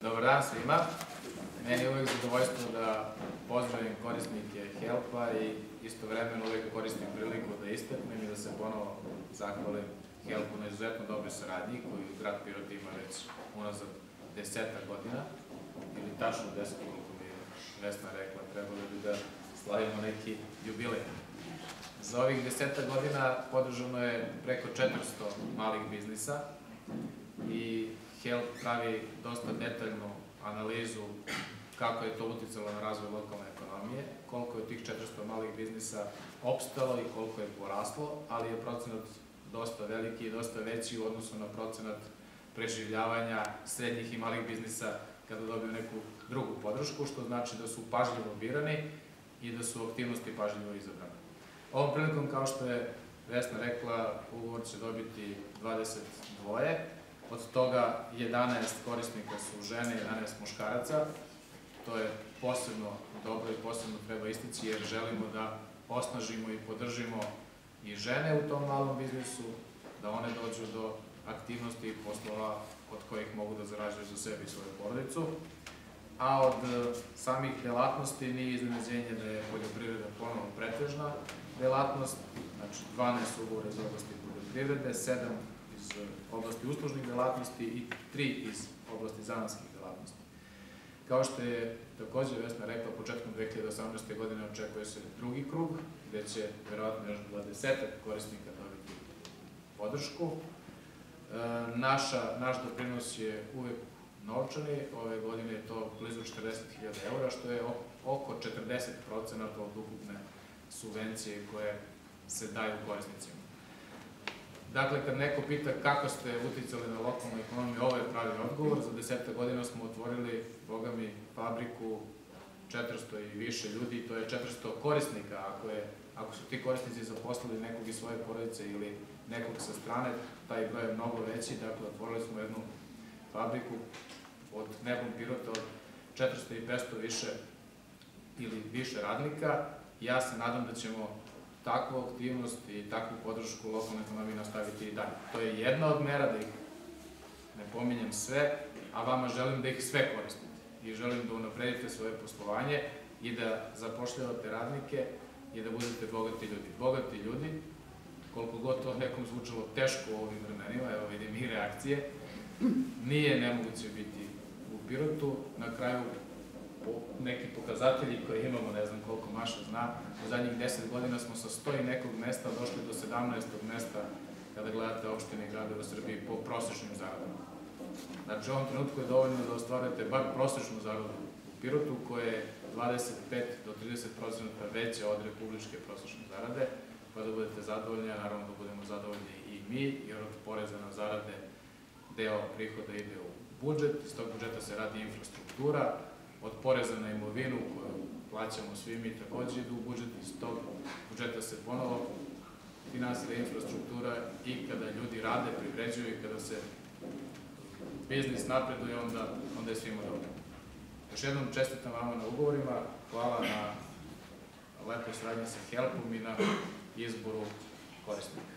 Dobar dan svima. Meni je uvek zadovoljstvo da pozdravim korisnike Helpa i istovremeno uvek koristim priliku da istaknem i da se ponovo zahvalim Helpu na izuzetno dobroj saradnji koju grad Pirot ima već unazad deseta godina ili tačno deset koliko mi je Vesna rekla, trebalo bi da slavimo neki jubilej. Za ovih deseta godina podržano je preko 400 malih biznisa Help pravi dosta detaljnu analizu kako je to uticalo na razvoj lokalne ekonomije, koliko je tih 400 malih biznisa opstalo i koliko je poraslo, ali je procenat dosta veliki i dosta veći u odnosu na procenat preživljavanja srednjih i malih biznisa kada dobiju neku drugu podršku, što znači da su pažljivo birani i da su aktivnosti pažljivo izabrane. Ovom prilikom, kao što je Vesna rekla, ugovor će dobiti 22 Od toga 11 korisnika su žene, 11 muškaraca. To je posebno dobro i posebno treba istići jer želimo da osnažimo i podržimo i žene u tom malom biznisu, da one dođu do aktivnosti i poslova od kojih mogu da zarađuju za sebe i svoju porodicu. A od e, samih delatnosti nije iznenađenje da je poljoprivreda ponovno pretežna delatnost, znači 12 ugovore iz oblasti poljoprivrede, 7 iz oblasti uslužnih delatnosti i tri iz oblasti zanatskih delatnosti. Kao što je takođe Vesna rekla, početkom 2018. godine očekuje se drugi krug, gde će verovatno još 20 korisnika dobiti podršku. E, naša, naš doprinos je uvek novčani, ove godine je to blizu 40.000 eura, što je oko 40% od ukupne subvencije koje se daju korisnicima. Dakle, kad neko pita kako ste uticali na lokalnu ekonomiju, ovo je pravi odgovor. Za deseta godina smo otvorili, boga mi, fabriku 400 i više ljudi, to je 400 korisnika. Ako, je, ako su ti korisnici zaposlili nekog iz svoje porodice ili nekog sa strane, taj broj je mnogo veći. Dakle, otvorili smo jednu fabriku od nebom pirota od 400 i 500 više ili više radnika. Ja se nadam da ćemo takvu aktivnost i takvu podršku lokalnoj ekonomiji nastaviti i dalje. To je jedna od mera da ih ne pominjem sve, a vama želim da ih sve koristite i želim da unapredite svoje poslovanje i da zapošljavate radnike i da budete bogati ljudi. Bogati ljudi, koliko god to nekom zvučalo teško u ovim vremenima, evo vidim i reakcije, nije nemoguće biti u Pirotu. Na kraju neki pokazatelji koje imamo, ne znam koliko Maša zna, u zadnjih deset godina smo sa sto i nekog mesta došli do 17. mesta kada gledate opštine i grade u Srbiji po prosečnim zaradama. Znači, u ovom trenutku je dovoljno da ostvarujete bar prosečnu zaradu u Pirotu, koja je 25 do 30 veća od republičke prosečne zarade, pa da budete zadovoljni, a naravno da budemo zadovoljni i mi, jer od poreza na zarade deo prihoda ide u budžet, iz tog budžeta se radi infrastruktura, od poreza na imovinu koju plaćamo svi mi takođe idu u budžet, iz tog budžeta se ponovo finansira infrastruktura i kada ljudi rade, privređuju i kada se biznis napreduje, onda, onda je svima dobro. Još jednom čestitam vama na ugovorima, hvala na lepoj sradnji sa Helpom i na izboru korisnika.